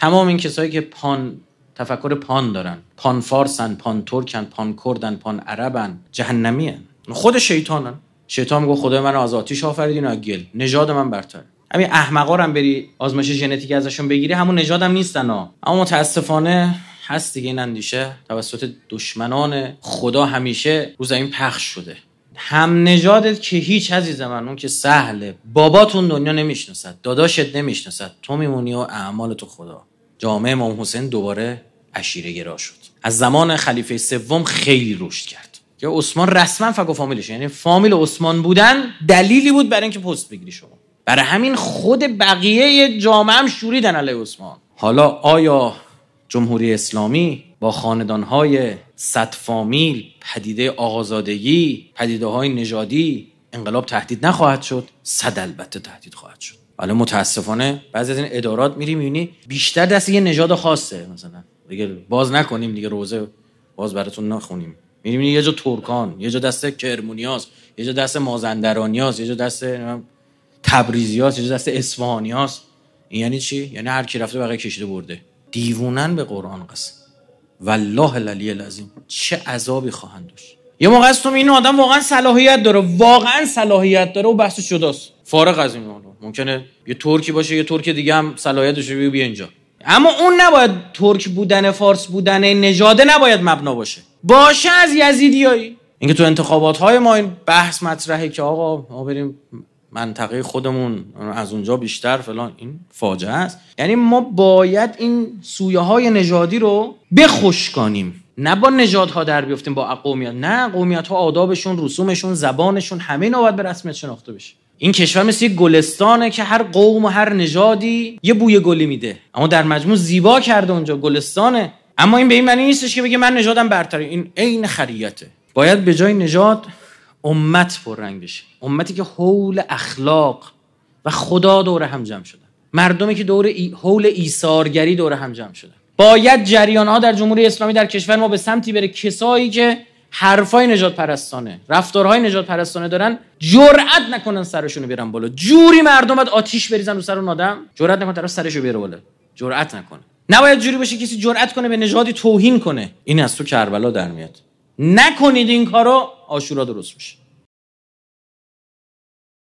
تمام این کسایی که پان تفکر پان دارن. پان فارسن پان ترکن پان کردن پان عربن جهنمی خود شیطانن. شیطان میگه خدای من از آتیش آفریدین و گل. نژاد من برتر. همین احمقا هم بری آزمایش ژنتیک ازشون بگیری همون نژادم نیستن ها. اما متاسفانه هست دیگه این اندیشه. توسط دشمنان خدا همیشه رو زمین پخش شده. هم نژادت که هیچ عزیز من اون که سهله. باباتون دنیا نمی‌شناسد داداشت نمی‌شناسد. تو میمونی و اعمال تو خدا. جامعه امام حسین دوباره عشیره گرا شد. از زمان خلیفه سوم خیلی رشد کرد. که عثمان رسما فک فامیلش یعنی فامیل عثمان بودن دلیلی بود برای اینکه پست بگیری شما. برای همین خود بقیه جامعه هم شوریدن علیه عثمان. حالا آیا جمهوری اسلامی با خاندانهای صد فامیل پدیده آقازادگی پدیده های نژادی انقلاب تهدید نخواهد شد صد البته تهدید خواهد شد. حالا متاسفانه بعضی از این ادارات میری می‌بینی بیشتر دست یه نژاد خاصه مثلا. دیگه باز نکنیم دیگه روزه باز براتون نخونیم. می‌بینی یه جا ترکان یه جا دست کرمونیاس یه جا دست مازندرانیاس یه جا دست تبریزیاس یه جا دست اصفهانیاس یعنی چی؟ یعنی هر کی رفته بقیه کشیده برده. دیوونن به قرآن قسم. والله العلی العظیم. چه عذابی خواهند داشت. یه موقع است تو این آدم واقعا صلاحیت داره. واقعا صلاحیت داره و بحث جداست فارغ از این ممکنه یه ترکی باشه یه ترک دیگه هم صلاحیتش رو بیا اینجا. اما اون نباید ترک بودن فارس بودن نژاده نباید مبنا باشه. باشه از یزیدیایی. اینکه تو انتخابات های ما این بحث مطرحه که آقا ما بریم منطقه خودمون از اونجا بیشتر فلان این فاجعه است. یعنی ما باید این سویه های نژادی رو بخوش کنیم نه با نژادها در بیفتیم با قومیت نه قومیت ها آدابشون رسومشون زبانشون همه اینا باید به رسمیت شناخته بشه. این کشور مثل یک گلستانه که هر قوم و هر نژادی یه بوی گلی میده. اما در مجموع زیبا کرده اونجا گلستانه. اما این به این معنی نیستش که بگه من نژادم برتره. این عین خریته. باید به جای نژاد امت پررنگ بشه امتی که حول اخلاق و خدا دور هم جمع شده مردمی که دور ای... حول ایثارگری دور هم جمع شده باید جریان ها در جمهوری اسلامی در کشور ما به سمتی بره کسایی که حرفای نجات پرستانه رفتارهای نجات پرستانه دارن جرأت نکنن سرشونو بیارن بالا. جوری مردم باید آتیش بریزن رو سر اون آدم جرأت نکنه طرف سرشو بیاره بالا. جرأت نکنه. نباید جوری باشه کسی جرأت کنه به نژادی توهین کنه. این از تو کربلا در میاد. نکنید این کارو آشورا درست میشه.